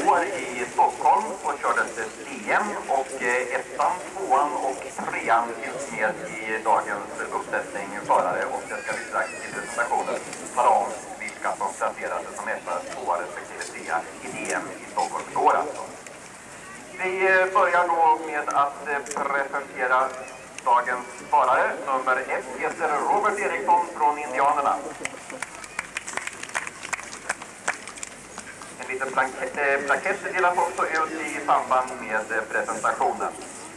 igår i Stockholm och kördes ett DM och eh, ettan, tvåan och trean finns med i dagens uppsättning förare och det ska vi strax i presentationen tala om vilka som placerade som etta, tvåa respektive trea i DM i Stockholm igår alltså. Vi eh, börjar då med att eh, presentera dagens förare. Nummer ett heter Robert Eriksson från Indianerna. Liten plakett, eh, plakett delas också ut i samband med eh, presentationen.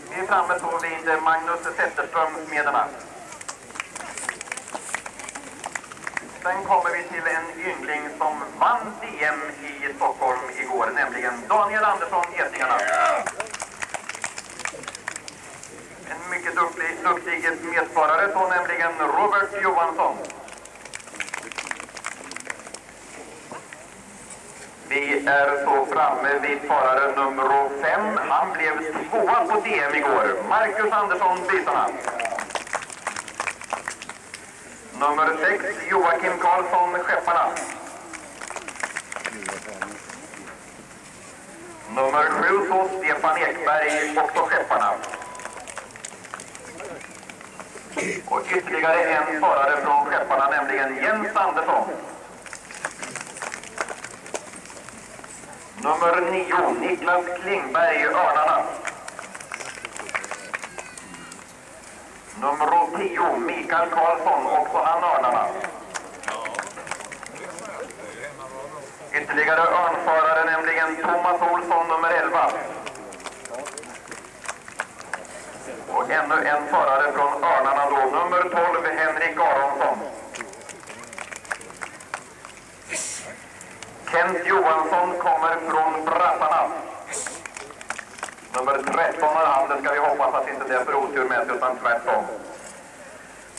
Vi är framme då vid Magnus Zetterström-smederna. Sen kommer vi till en yngling som vann DM i Stockholm igår, nämligen Daniel Andersson, Getingarna. En mycket duktig, duktig medförare så nämligen Robert Johansson. Vi är så framme vid förare nummer fem. Han blev tvåa på DM igår. Marcus Andersson, Bytarna. Nummer sex, Joakim Karlsson, Skepparna. Nummer sju, så Stefan Ekberg, också Skepparna. Och ytterligare en förare från Skepparna, nämligen Jens Andersson. Nummer nio, Niklas Klingberg, Örnarna. Nummer tio, Mikael Karlsson, också han Örnarna. Ytterligare örnförare, nämligen Thomas Olsson, nummer 11. Och ännu en förare från Örnarna då, nummer 12, Henrik Aronsson. Kent Johansson kommer från Brassarna. Nummer 13 har han, det ska vi hoppas att inte det är för otur med sig, utan tvärtom.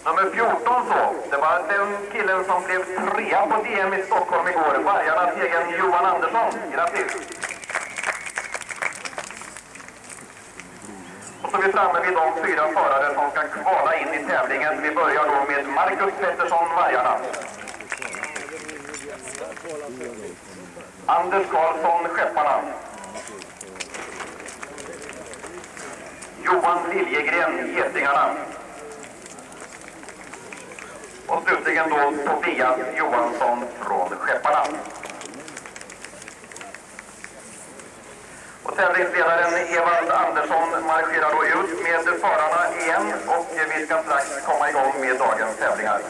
Nummer 14 så, det var den killen som blev trea på DM i Stockholm igår, Vargarnas egen Johan Andersson. Grattis! Och så är vi framme vid de fyra förare som ska kvala in i tävlingen. Vi börjar då med Marcus Pettersson, Vargarna. Anders Karlsson, Skepparna. Johan Liljegren, Getingarna. Och slutligen då Tobias Johansson från Skepparna. Och tävlingsledaren Evald Andersson marscherar då ut med förarna igen och vi ska strax komma igång med dagens tävlingar.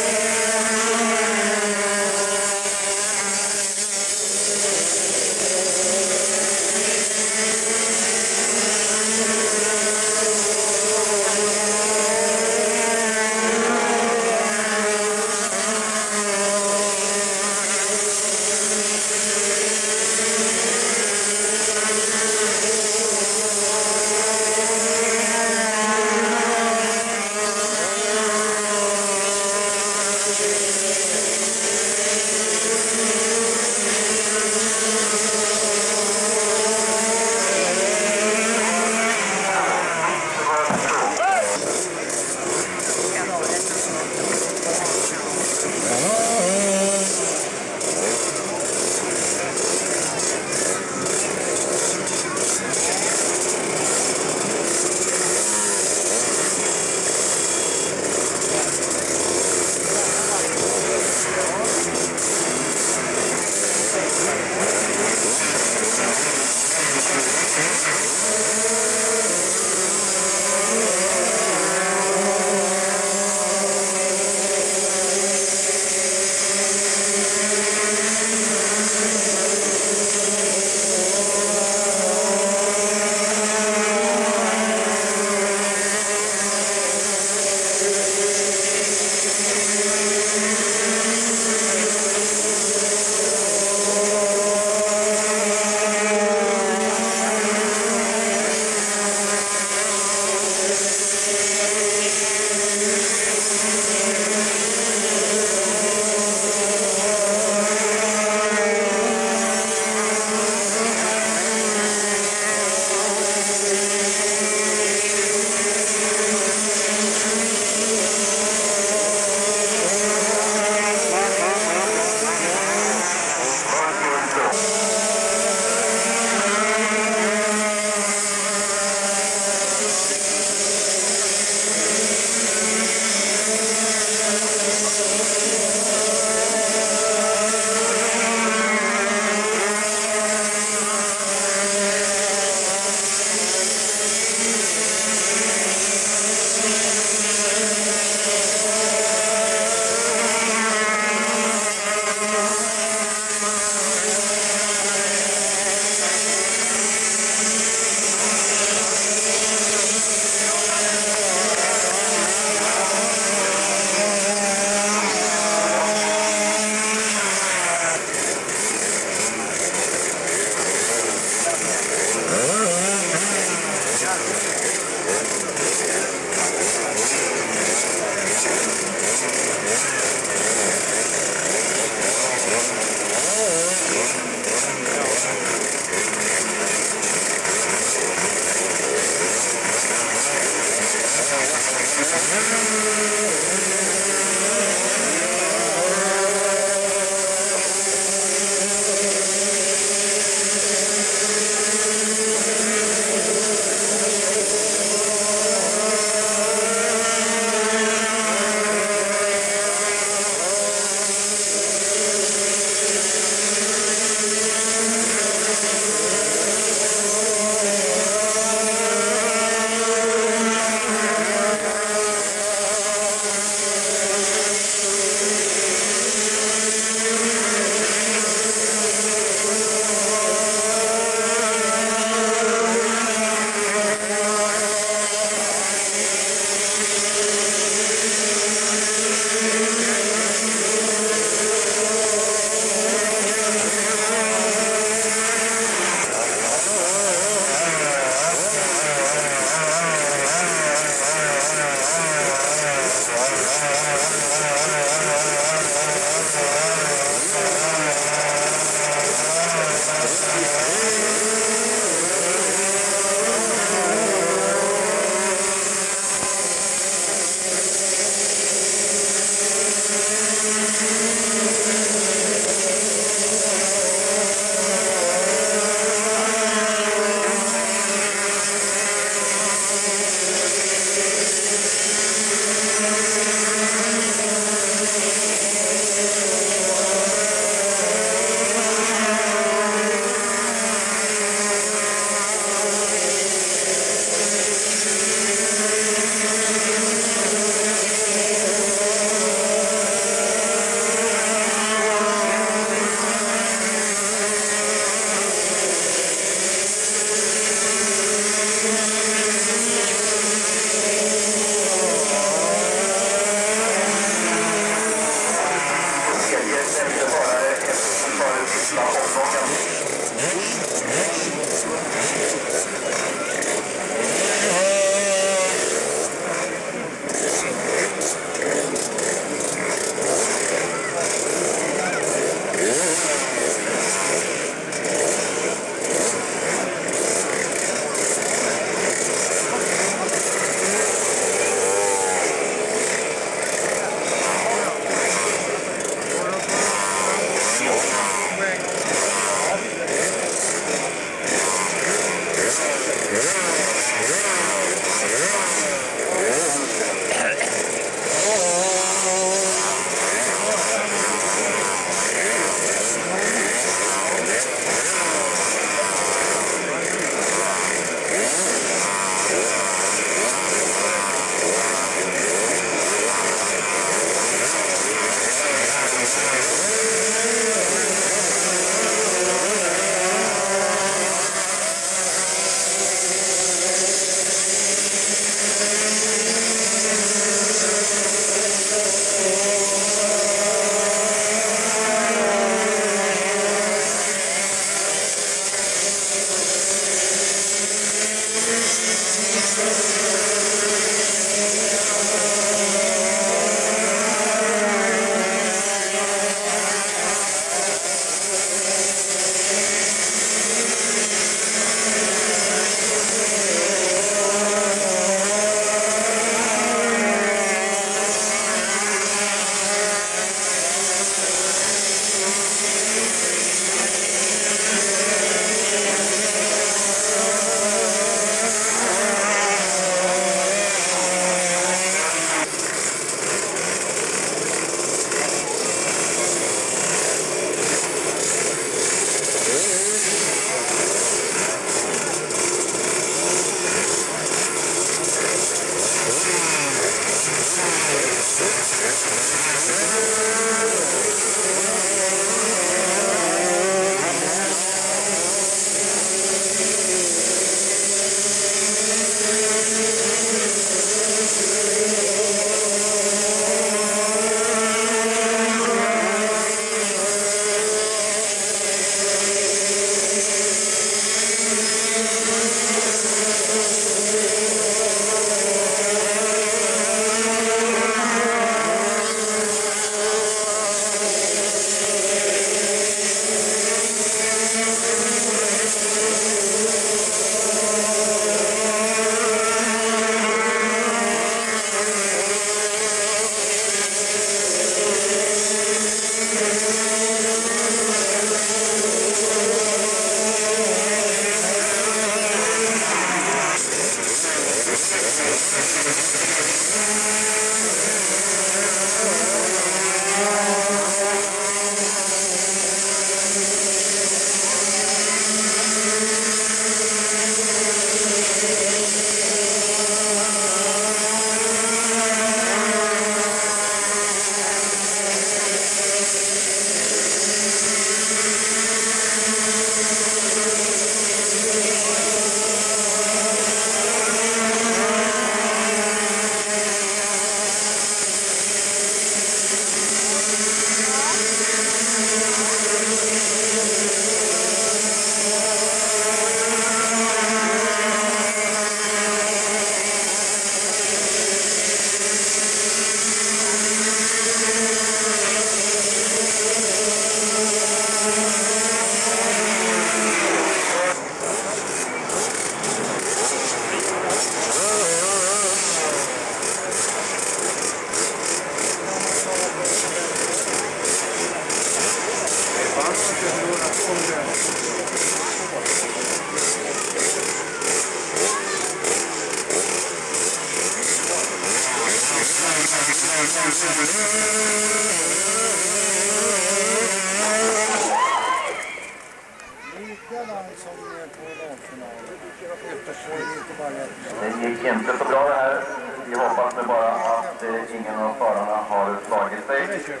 Slagit.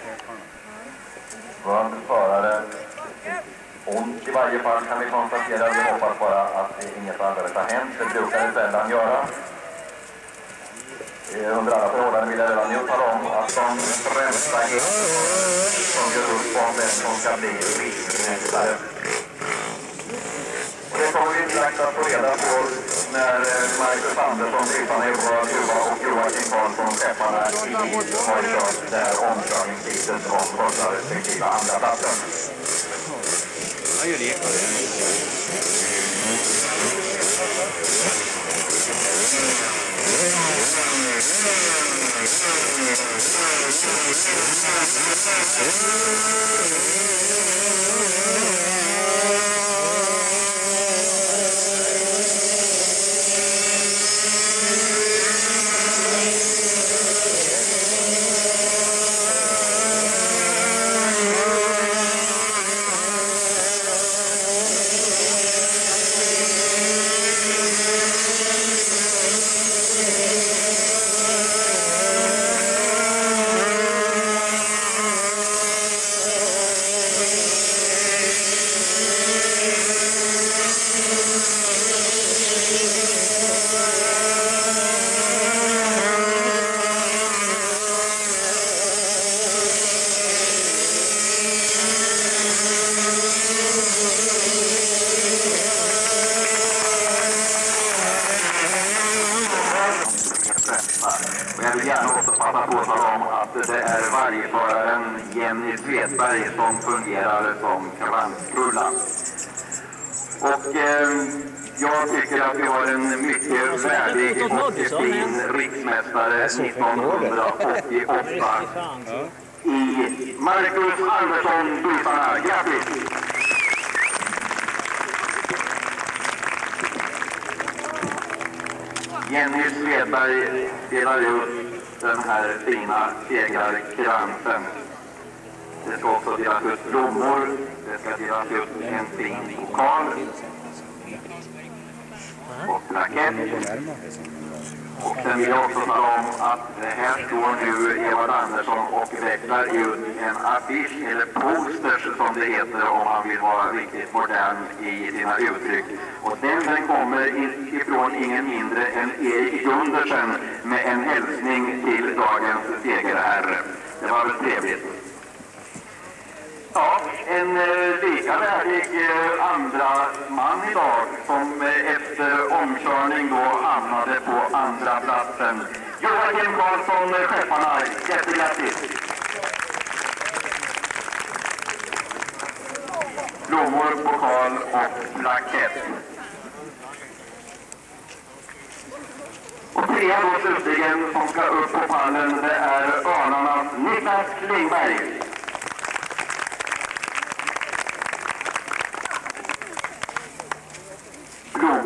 Skön förare. Ont i varje fall kan vi konstatera. Vi hoppas bara att inget allvarligt har hänt. Det brukar det sällan göra. Eh, under alla förhållanden vill jag redan nu tala om att de främsta som gör upp om vem som ska bli riksmästare. Och det kommer vi strax att få reda på när eh, Marcus Andersson, Klippan Huva och Joakim Karlsson, skepparna i har kört där här omkörningsheatet om första respektive andra platsen. Han gör det. Och jag vill gärna också passa på att tala om att det är vargföraren Jenny Svedberg som fungerar som kravanskulla. Och eh, jag tycker att vi har en mycket värdig och fin riksmästare 1988 i Marcus Andersson Busarna. Grattis! Jenny Svedberg delar ut den här fina segerkransen. Det ska också delas ut blommor. Det ska delas ut en fin pokal. Och plakett. Och sen vill jag också tala om att här står nu Eva Andersson och vecklar ut en affisch, eller posters som det heter om man vill vara riktigt modern i sina uttryck. Och den, den kommer ifrån ingen mindre än Erik Gundersen med en hälsning till dagens segerherre. Det var väl trevligt. Ja, en eh, lika värdig eh, andra man idag som eh, efter omkörning då hamnade på andra platsen. Joakim Karlsson, Skepparna, jättegrattis! Blommor, pokal och plakett. Och trean då slutligen som ska upp på pallen, det är Örnarnas Niklas Klingberg.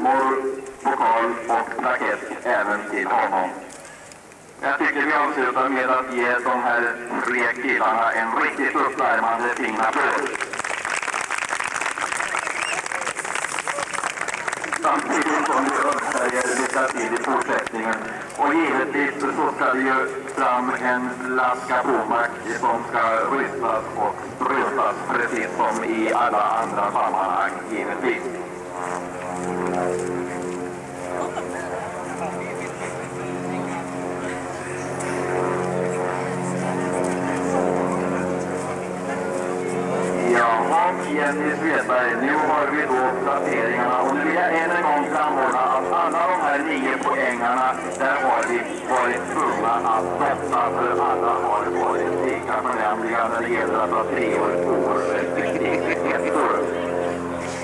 Blommor, pokal och plakett även till honom. Jag tycker vi avslutar med att ge de här tre killarna en riktigt uppvärmande fin applåd. Samtidigt som vi önskar lycka till i fortsättningen. Och givetvis så ska det ju fram en flaska Pommac som ska rystas och sprutas precis som i alla andra sammanhang givetvis. Jaha, Jenny Svedberg, nu har vi då placeringarna och nu vill jag än en gång framhålla att alla de här nio poängarna, där har vi varit tvungna att stoppa. för alla har varit lika förnämliga när det gäller att ha treor, tvåor respektive.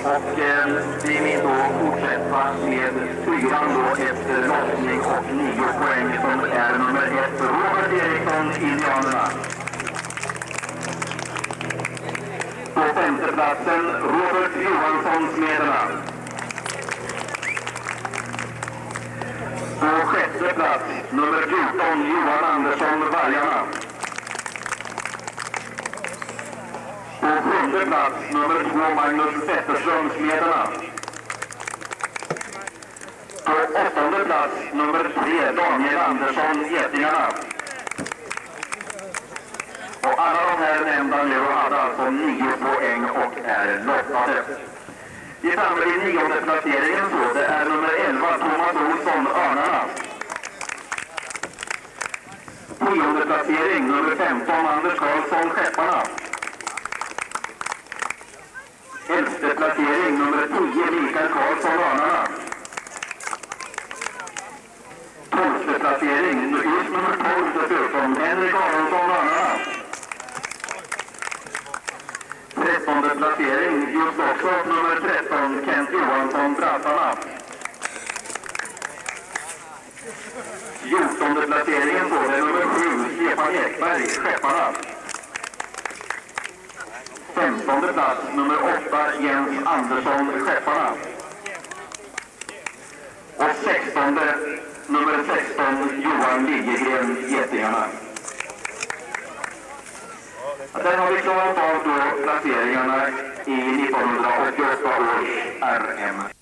Och eh, vi vill då fortsätta med fyran då efter lossning och nio poäng som är nummer ett, Robert Eriksson, Indianerna. På femteplatsen Robert Johansson Smederna. På sjätte plats nummer 14 Johan Andersson Vargarna. På sjunde plats nummer två Magnus Pettersson Smederna. På åttonde plats nummer tre Daniel Andersson Getingarna. Och alla de här nämnda nu hade alltså nio poäng och är lottade. Vi är framme vid nionde placeringen så. Det är nummer 11 Thomas Olsson Örnarna. Tionde placering nummer 15 Anders Karlsson Skepparna. Elfte placering nummer 10 Mikael Karlsson Örnarna. Tolfte placering, just nummer 12 dessutom, Henrik Aronsson Örnarna. Trettonde placering, just också nummer 13, Kent Johansson Brassarna. Fjortonde placeringen på det, nummer 7, Stefan Ekberg, Skepparna. Femtonde plats, nummer 8, Jens Andersson, Skepparna. Och sextonde, nummer 16, Johan Liljegren, Getingarna. Sen har vi klarat av då placeringarna i 1988 års RM.